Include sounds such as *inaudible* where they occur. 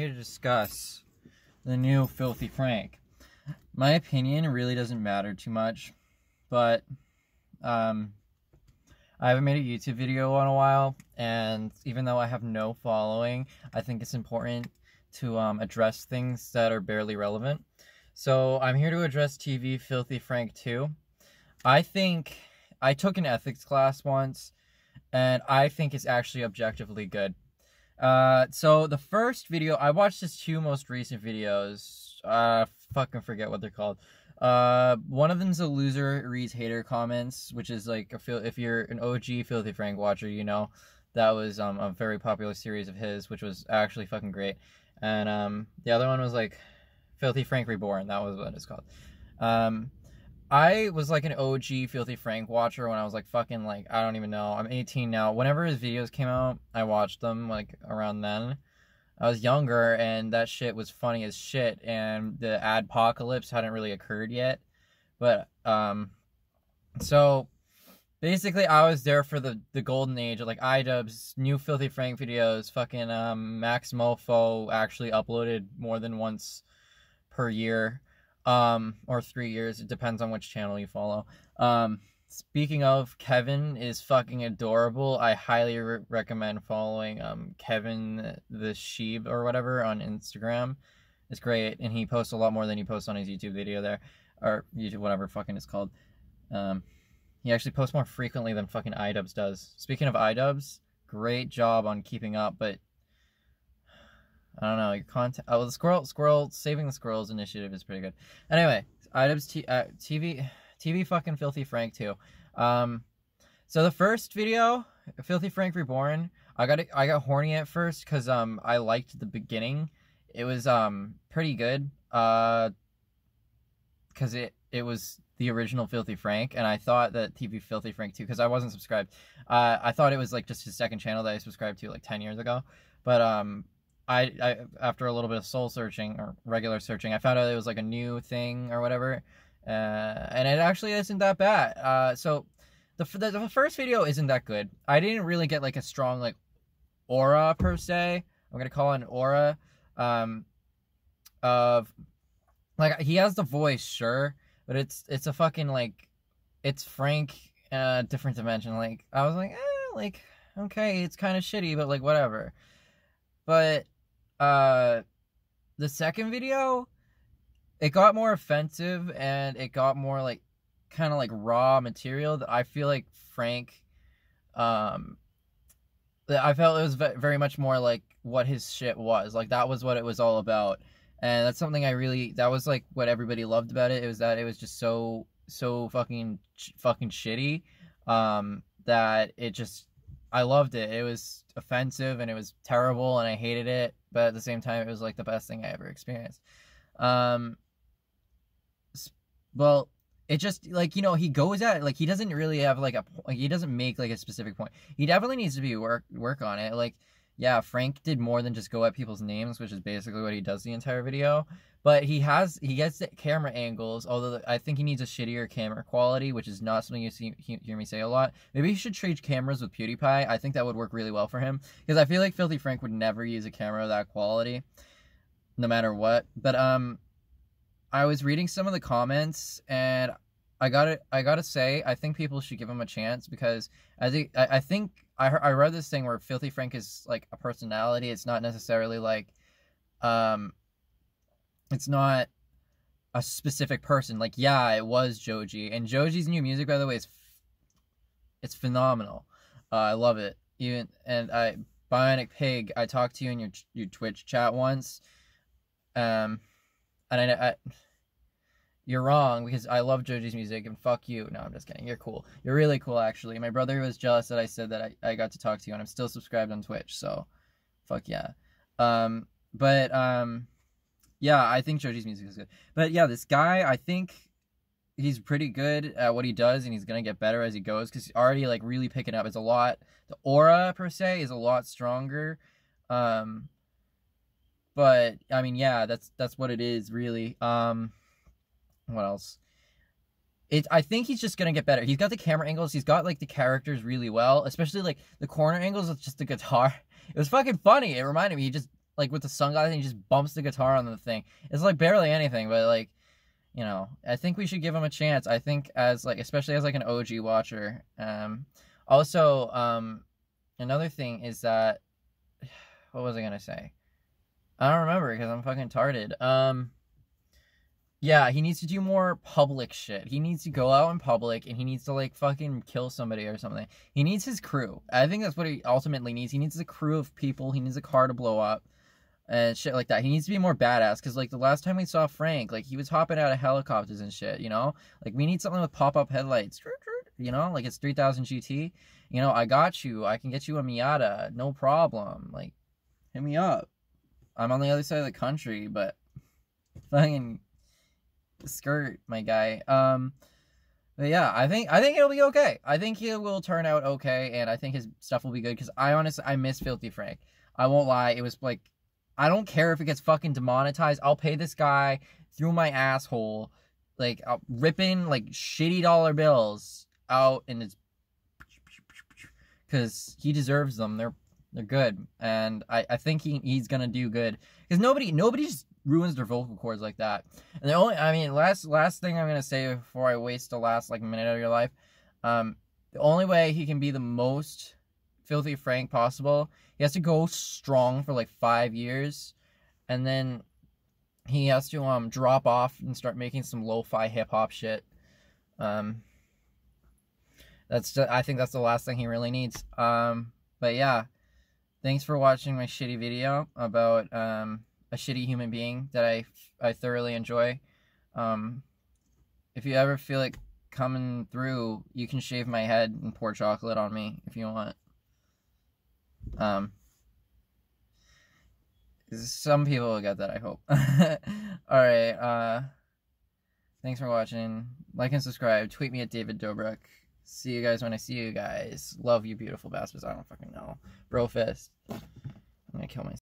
here to discuss the new Filthy Frank. My opinion really doesn't matter too much, but um, I haven't made a YouTube video in a while, and even though I have no following, I think it's important to um, address things that are barely relevant. So I'm here to address TV Filthy Frank 2. I think I took an ethics class once, and I think it's actually objectively good. Uh, so the first video, I watched his two most recent videos. Uh, fucking forget what they're called. Uh, one of them's a loser reads hater comments, which is like a feel if you're an OG Filthy Frank watcher, you know that was um a very popular series of his, which was actually fucking great. And um, the other one was like Filthy Frank Reborn. That was what it's called. Um, I was like an OG Filthy Frank watcher when I was like fucking like I don't even know. I'm 18 now. Whenever his videos came out, I watched them like around then. I was younger and that shit was funny as shit and the adpocalypse hadn't really occurred yet. But um so basically I was there for the the golden age of like iDubbbz, new Filthy Frank videos, fucking um Max Moefoe actually uploaded more than once per year um, or three years. It depends on which channel you follow. Um, speaking of, Kevin is fucking adorable. I highly re- recommend following um, Kevin the Sheeb or whatever on Instagram. It's great, and he posts a lot more than he posts on his YouTube video there, or YouTube whatever fucking it's called. Um, he actually posts more frequently than fucking iDubbbz does. Speaking of iDubbbz, great job on keeping up, but I don't know your content. Oh, the squirrel, squirrel, saving the squirrels initiative is pretty good. Anyway, items t- uh, TV, TV, fucking filthy Frank too. Um, so the first video, Filthy Frank Reborn, I got I got horny at first because um I liked the beginning. It was um pretty good. Uh, because it it was the original Filthy Frank, and I thought that TV Filthy Frank too, because I wasn't subscribed. Uh, I thought it was like just his second channel that I subscribed to like ten years ago. But um, I, I after a little bit of soul searching or regular searching, I found out it was like a new thing or whatever, uh, and it actually isn't that bad. Uh, so the, the the first video isn't that good. I didn't really get like a strong like aura per se. I'm gonna call it an aura, um, of like he has the voice, sure, but it's it's a fucking like it's Frank, uh, different dimension. Like I was like, eh, like okay, it's kind of shitty, but like whatever. But uh the second video it got more offensive and it got more like kind of like raw material that I feel like Frank um that I felt it was very much more like what his shit was. Like that was what it was all about. And that's something I really that was like what everybody loved about it. It was that it was just so so fucking fucking shitty um that it just I loved it. It was offensive and it was terrible and I hated it, but at the same time it was like the best thing I ever experienced. Um well, it just like you know he goes at like he doesn't really have like a like he doesn't make like a specific point. He definitely needs to be work work on it. Like yeah, Frank did more than just go at people's names, which is basically what he does the entire video. But he has he gets the camera angles. Although I think he needs a shittier camera quality, which is not something you see hear me say a lot. Maybe he should trade cameras with PewDiePie. I think that would work really well for him because I feel like Filthy Frank would never use a camera of that quality, no matter what. But um, I was reading some of the comments and I gotta I gotta say I think people should give him a chance because I think I, I think I I read this thing where Filthy Frank is like a personality. It's not necessarily like um it's not a specific person. Like, yeah, it was Joji, and Joji's new music, by the way, is it's phenomenal. Uh, I love it. Even and I Bionic Pig, I talked to you in your your Twitch chat once, um, and I, I you're wrong because I love Joji's music and fuck you. No, I'm just kidding. You're cool. You're really cool, actually. My brother was jealous that I said that I, I got to talk to you, and I'm still subscribed on Twitch. So, fuck yeah. Um, but um, yeah, I think Joji's music is good. But yeah, this guy, I think he's pretty good at what he does, and he's gonna get better as he goes because he's already like really picking up. It's a lot. The aura per se is a lot stronger. Um, but I mean, yeah, that's that's what it is really. Um, what else? It, I think he's just gonna get better. He's got the camera angles. He's got like the characters really well, especially like the corner angles with just the guitar. *laughs* It was fucking funny. It reminded me. He just like with the sunglasses, he just bumps the guitar on the thing. It's like barely anything, but like, you know, I think we should give him a chance. I think as like, especially as like an OG watcher. Um, also, um, another thing is that, *sighs* what was I gonna say? I don't remember because I'm fucking tarded. Um, yeah, he needs to do more public shit. He needs to go out in public and he needs to like fucking kill somebody or something. He needs his crew. I think that's what he ultimately needs. He needs a crew of people. He needs a car to blow up and shit like that. He needs to be more badass because like the last time we saw Frank, like he was hopping out of helicopters and shit. You know, like we need something with pop up headlights. You know, like it's 3000 GT. You know, I got you. I can get you a Miata, no problem. Like, hit me up. I'm on the other side of the country, but *laughs* fucking skirt, my guy. Um, but yeah, I think I think it'll be okay. I think he will turn out okay, and I think his stuff will be good. Because I honestly I miss Filthy Frank. I won't lie. It was like I don't care if it gets fucking demonetized. I'll pay this guy through my asshole, like uh, ripping like shitty dollar bills out, and it's *laughs* because he deserves them. They're they're good, and I I think he he's gonna do good. Because nobody nobody's ruins their vocal cords like that. And the only, I mean, last last thing I'm gonna say before I waste the last like minute of your life, um, the only way he can be the most filthy Frank possible, he has to go strong for like five years, and then he has to um drop off and start making some lo-fi hip hop shit. Um, that's just, I think that's the last thing he really needs. Um, but yeah, thanks for watching my shitty video about um a shitty human being that I, I thoroughly enjoy. Um, if you ever feel like coming through, you can shave my head and pour chocolate on me if you want. Um, some people will get that, I hope. *laughs* Alright, uh, thanks for watching. Like and subscribe. Tweet me at David Dobrik. See you guys when I see you guys. Love you, beautiful bastards. I don't fucking know. Bro fist. I'm gonna kill myself.